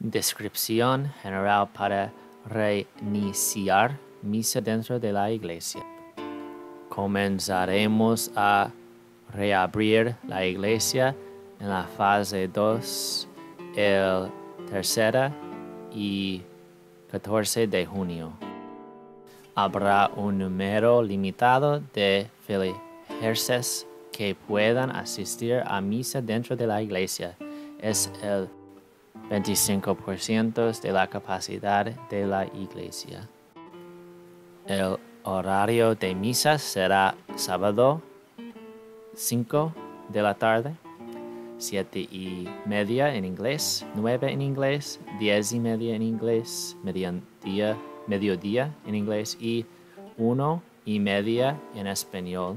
Descripción general para reiniciar misa dentro de la iglesia. Comenzaremos a reabrir la iglesia en la fase 2 el tercera y 14 de junio. Habrá un número limitado de feligreses que puedan asistir a misa dentro de la iglesia. Es el 25% de la capacidad de la iglesia. El horario de misa será sábado 5 de la tarde, 7 y media en inglés, 9 en inglés, 10 y media en inglés, mediodía, mediodía en inglés y 1 y media en español.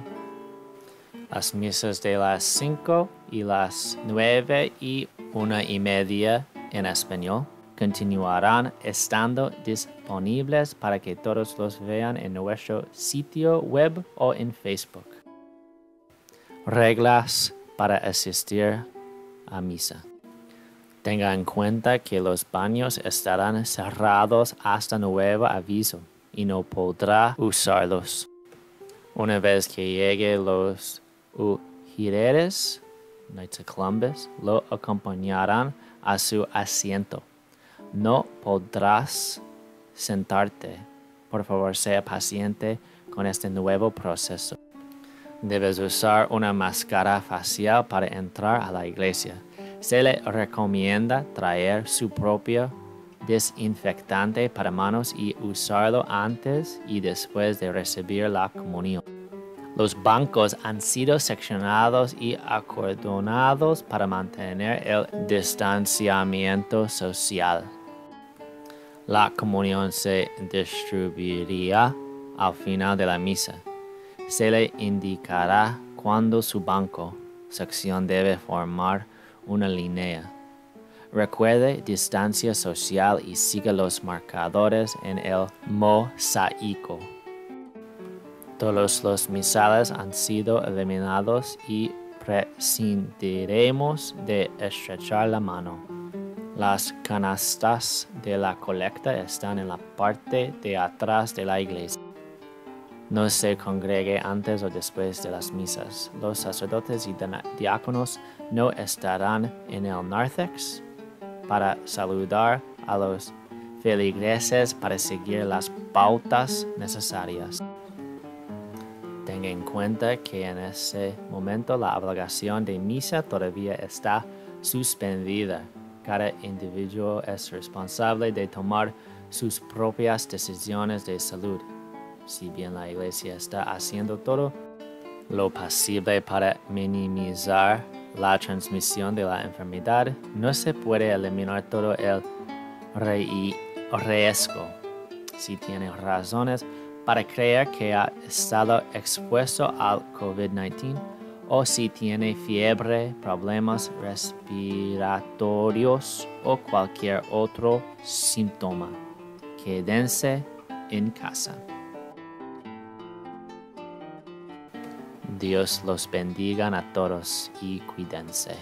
Las misas de las 5 y las 9 y 1 y media en español continuarán estando disponibles para que todos los vean en nuestro sitio web o en Facebook. Reglas para asistir a misa. Tenga en cuenta que los baños estarán cerrados hasta nuevo aviso y no podrá usarlos. Una vez que llegue los ujieres, Columbus, lo acompañarán a su asiento. No podrás sentarte. Por favor, sea paciente con este nuevo proceso. Debes usar una máscara facial para entrar a la iglesia. Se le recomienda traer su propio desinfectante para manos y usarlo antes y después de recibir la comunión. Los bancos han sido seccionados y acordonados para mantener el distanciamiento social. La comunión se distribuirá al final de la misa. Se le indicará cuando su banco, sección debe formar una línea. Recuerde distancia social y siga los marcadores en el mosaico. Todos los misales han sido eliminados y prescindiremos de estrechar la mano. Las canastas de la colecta están en la parte de atrás de la iglesia. No se congregue antes o después de las misas. Los sacerdotes y diáconos no estarán en el nártex para saludar a los feligreses para seguir las pautas necesarias. Tenga en cuenta que en ese momento la obligación de misa todavía está suspendida. Cada individuo es responsable de tomar sus propias decisiones de salud. Si bien la iglesia está haciendo todo lo posible para minimizar la transmisión de la enfermedad, no se puede eliminar todo el riesgo. Si tiene razones para creer que ha estado expuesto al COVID-19 o si tiene fiebre, problemas respiratorios o cualquier otro síntoma. Quédense en casa. Dios los bendiga a todos y cuídense.